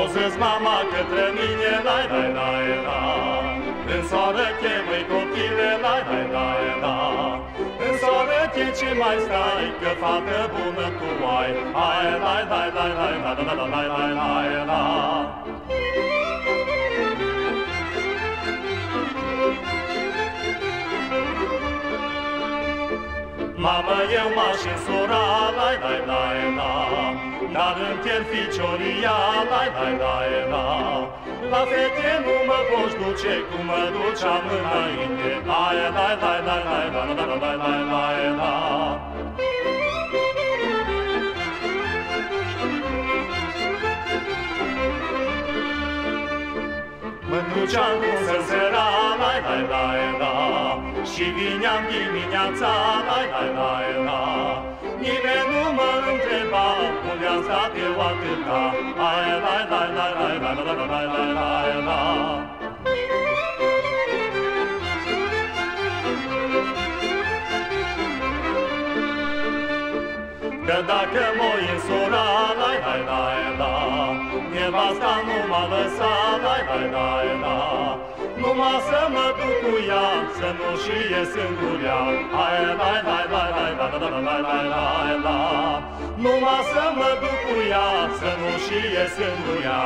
O să-ți mama către mine, lai, lai, lai, la În soară chemăi copile, lai, lai, lai, la În soară ce mai stai, că fată bună tu ai Ai, lai, lai, lai, lai, la, la, la, lai, lai, lai, la Mamă, eu m-aș însura, lai, lai, lai, la Dar îmi pierd ficioria, lai, lai, lai, la La fete nu mă poți duce cum mă duceam înainte. Lai, lai, lai, lai, lai, la, la, la, lai, lai, lai, la Mă duceam cum să seara, lai, lai, lai, la Și vineam dimineața, lai, lai, lai, la Nimeni nu mă întreba unde am stat eu atâta Lai, lai, lai, lai, lai, lai, lai, lai, lai, lai, la Că dacă mă însura, lai, lai, lai, la Nevasta nu m-a lăsat, lai, lai, lai, la Numai să mă duc cu ea, să nu și ies în gurea Hai, lai, lai, lai, lai, lai, lai, lai, lai, lai, la Numai să mă duc cu ea, să nu și ies în gurea